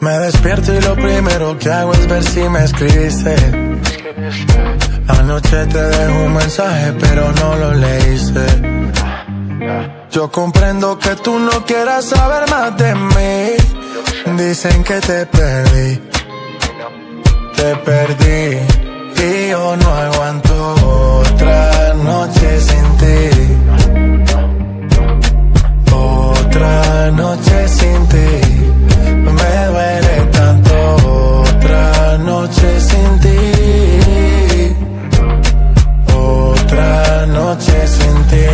Me despierto y lo primero que hago es ver si me escribiste. Anoche te dejo un mensaje, pero no lo leíste. Yo comprendo que tú no quieras saber más de mí. Dicen que te perdí. Te perdí. Y yo no aguanto otra noche sin ti. Otra noche sin ti. Me duele tanto otra noche sin ti. Otra noche sin ti.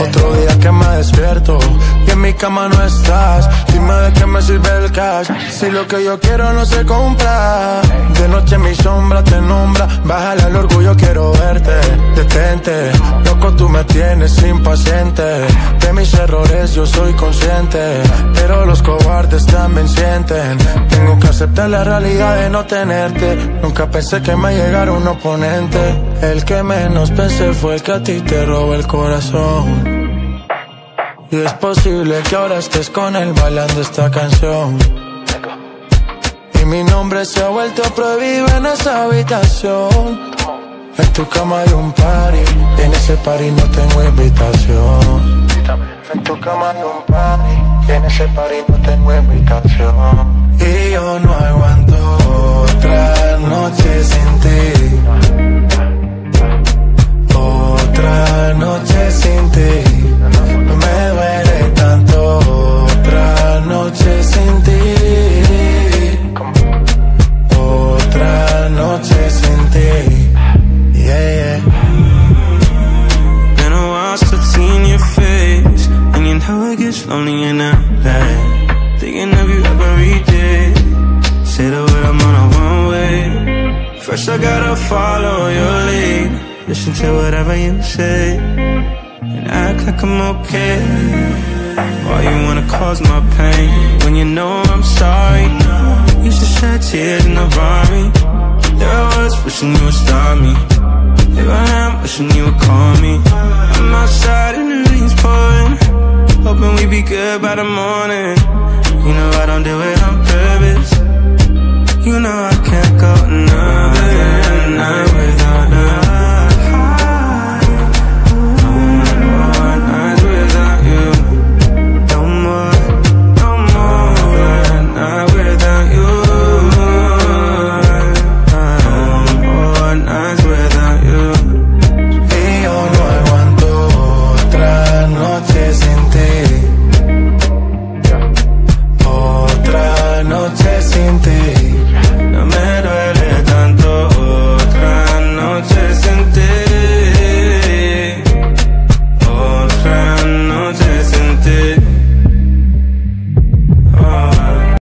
Otro día que me despierto cama no estás. Dime de qué me sirve el cash si lo que yo quiero no se compra. De noche mi sombra te nombra. Bájale al orgullo, quiero verte. Detente, loco, tú me tienes impaciente. De mis errores yo soy consciente. Pero los cobardes también sienten. Tengo que aceptar la realidad de no tenerte. Nunca pensé que me llegara un oponente. El que menos pensé fue el que a ti te robó el corazón. Y es posible que ahora estés con él bailando esta canción. Y mi nombre se ha vuelto prohibido en esa habitación. En tu cama hay un party, en ese party no tengo invitación. En tu cama hay un party, en ese party no tengo invitación. Y yo no aguanto lonely in LA Thinking of you every day. Say the word, I'm on a one way First I gotta follow your lead. Listen to whatever you say. And act like I'm okay. Why you wanna cause my pain? When you know I'm sorry. Used to shed tears in the Rari. There I was wishing you would stop me. Here I am, wishing you would call me got a moon